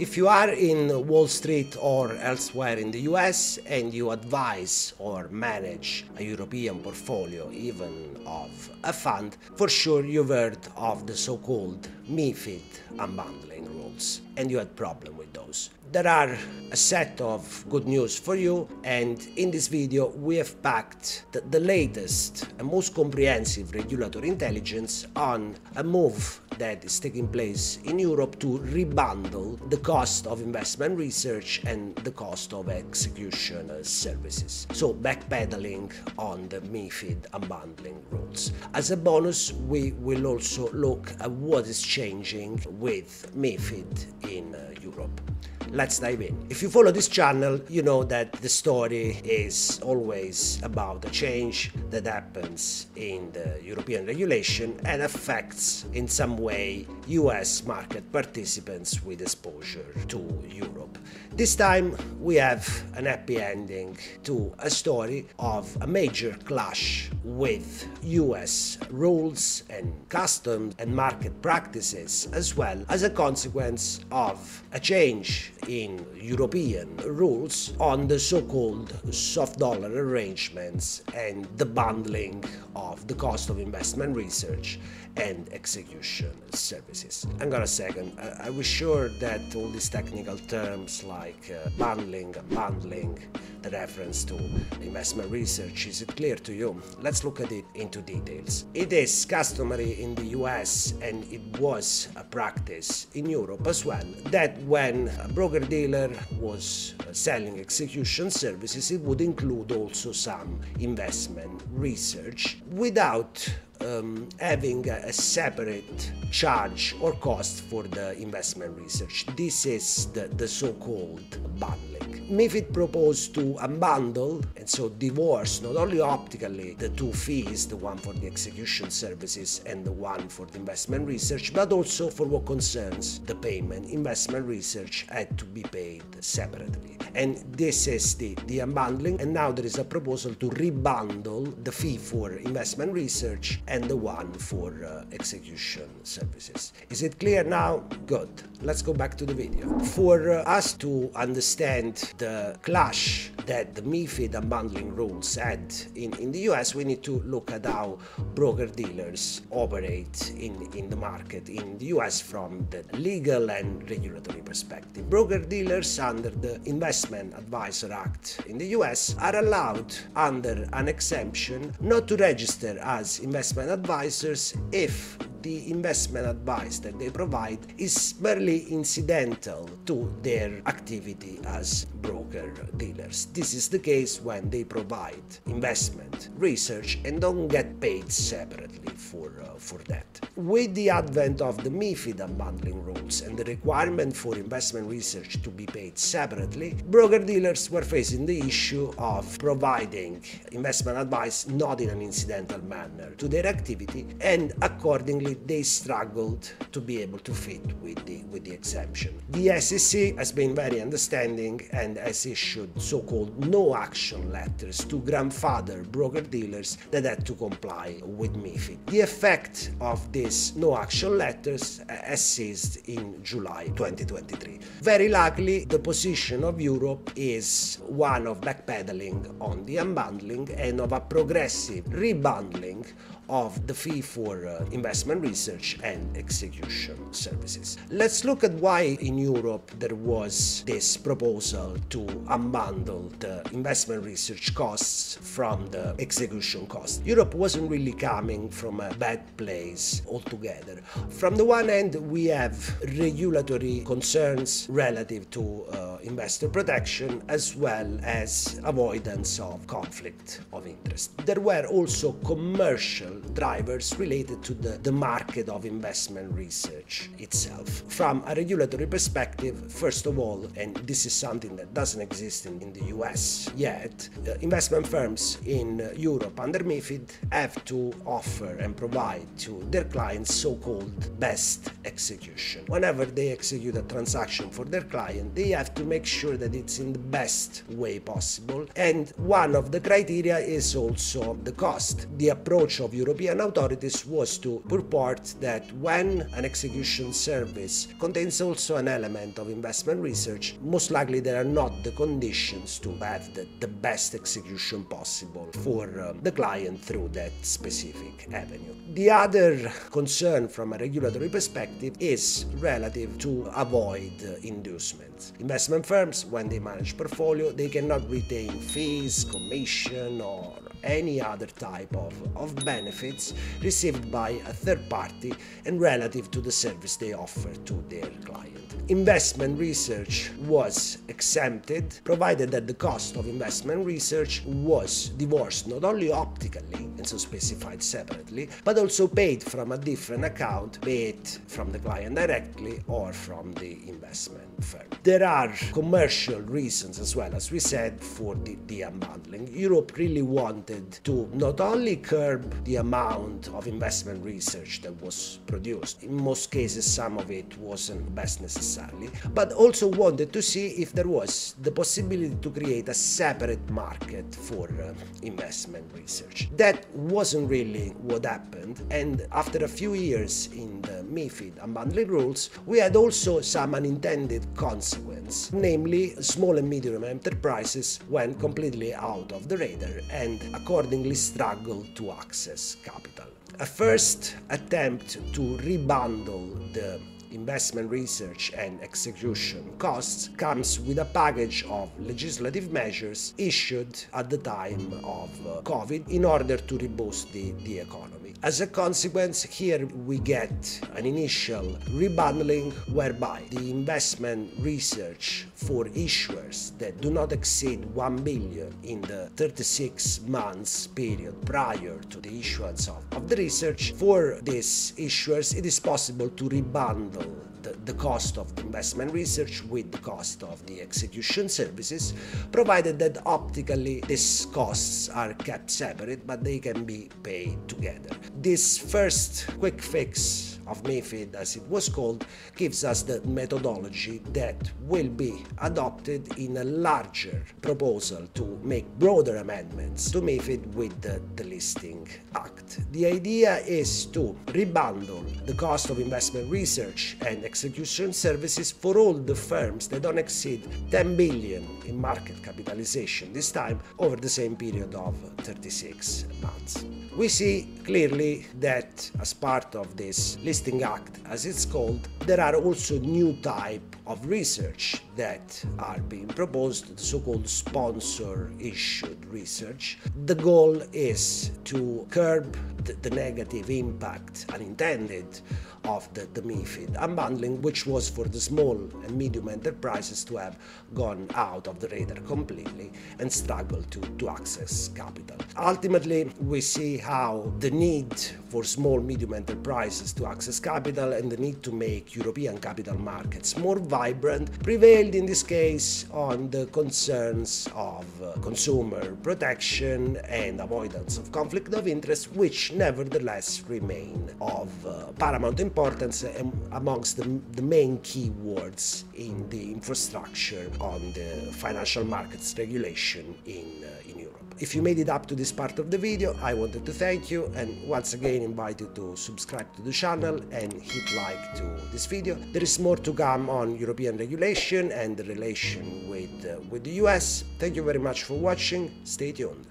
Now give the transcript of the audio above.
If you are in Wall Street or elsewhere in the US and you advise or manage a European portfolio, even of a fund, for sure you've heard of the so-called MIFID unbundling rules and you had problem with those. There are a set of good news for you and in this video we have packed the, the latest and most comprehensive regulatory intelligence on a move that is taking place in Europe to rebundle the cost of investment research and the cost of execution services. So backpedaling on the MIFID unbundling rules. As a bonus, we will also look at what is changing with MIFID in uh, Europe let's dive in. If you follow this channel, you know that the story is always about the change that happens in the European regulation and affects in some way US market participants with exposure to Europe. This time we have an happy ending to a story of a major clash with US rules and customs and market practices as well as a consequence of a change in European rules on the so-called soft dollar arrangements and the bundling of the cost of investment research and execution services. Hang on a second, I, I was sure that all these technical terms like uh, bundling, bundling, the reference to investment research, is it clear to you? Let's look at it into details. It is customary in the US and it was a practice in Europe as well that when a broker dealer was selling execution services, it would include also some investment research without um, having a separate charge or cost for the investment research. This is the, the so-called bundling. MIFID proposed to unbundle and so divorce not only optically the two fees, the one for the execution services and the one for the investment research, but also for what concerns the payment. Investment research had to be paid separately. And this is the, the unbundling, and now there is a proposal to rebundle the fee for investment research and the one for uh, execution services. Is it clear now? Good. Let's go back to the video. For uh, us to understand the clash that the MIFID unbundling rules had in, in the US, we need to look at how broker dealers operate in, in the market in the US from the legal and regulatory perspective. Broker dealers under the Investment Advisor Act in the US are allowed under an exemption not to register as investment advisors if the investment advice that they provide is merely incidental to their activity as broker dealers. This is the case when they provide investment research and don't get paid separately for, uh, for that. With the advent of the MIFID unbundling rules and the requirement for investment research to be paid separately, broker dealers were facing the issue of providing investment advice not in an incidental manner to their activity and accordingly they struggled to be able to fit with the, with the exemption. The SEC has been very understanding and has issued so-called no-action letters to grandfather broker-dealers that had to comply with MIFID. The effect of these no-action letters has ceased in July 2023. Very likely, the position of Europe is one of backpedaling on the unbundling and of a progressive rebundling of the fee for uh, investment research and execution services. Let's look at why in Europe there was this proposal to unbundle the investment research costs from the execution costs. Europe wasn't really coming from a bad place altogether. From the one end, we have regulatory concerns relative to uh, investor protection as well as avoidance of conflict of interest. There were also commercial drivers related to the, the market of investment research itself. From a regulatory perspective, first of all, and this is something that doesn't exist in, in the US yet, uh, investment firms in Europe under MIFID have to offer and provide to their clients so-called best execution. Whenever they execute a transaction for their client, they have to make sure that it's in the best way possible. And one of the criteria is also the cost. The approach of European authorities was to purport that when an execution service contains also an element of investment research, most likely there are not the conditions to have the, the best execution possible for um, the client through that specific avenue. The other concern from a regulatory perspective is relative to avoid inducements. Investment firms, when they manage portfolio, they cannot retain fees, commission, or any other type of, of benefits received by a third party and relative to the service they offer to their client. Investment research was exempted provided that the cost of investment research was divorced not only optically and so specified separately, but also paid from a different account, be it from the client directly or from the investment firm. There are commercial reasons as well, as we said, for the, the unbundling. Europe really wanted to not only curb the amount of investment research that was produced, in most cases some of it wasn't best necessarily, but also wanted to see if there was the possibility to create a separate market for uh, investment research. That wasn't really what happened, and after a few years in the MIFID unbundling rules, we had also some unintended consequence, namely small and medium enterprises went completely out of the radar and accordingly struggled to access capital. A first attempt to rebundle the investment research and execution costs comes with a package of legislative measures issued at the time of uh, COVID in order to reboost the, the economy. As a consequence, here we get an initial rebundling whereby the investment research for issuers that do not exceed 1 billion in the 36 months period prior to the issuance of, of the research, for these issuers it is possible to rebundle the, the, cost of investment research with the cost of the execution services, provided that optically these costs are kept separate but they can be paid together. This first quick fix of MIFID, as it was called, gives us the methodology that will be adopted in a larger proposal to make broader amendments to MIFID with the, the Listing Act. The idea is to rebundle the cost of investment research and execution services for all the firms that don't exceed 10 billion in market capitalization, this time over the same period of 36 months. We see clearly that as part of this Listing Act, as it's called, there are also new type of research that are being proposed, the so-called sponsor-issued research. The goal is to curb the, the negative impact unintended of the, the MIFID unbundling, which was for the small and medium enterprises to have gone out of the radar completely and struggle to, to access capital. Ultimately, we see how the need for small medium enterprises to access capital and the need to make European capital markets more vibrant prevailed in this case on the concerns of uh, consumer protection and avoidance of conflict of interest, which nevertheless remain of uh, paramount importance amongst the, main keywords in the infrastructure on the financial markets regulation in, uh, in Europe. If you made it up to this part of the video, I wanted to thank you and once again invite you to subscribe to the channel and hit like to this video. There is more to come on European regulation and the relation with, uh, with the US. Thank you very much for watching. Stay tuned.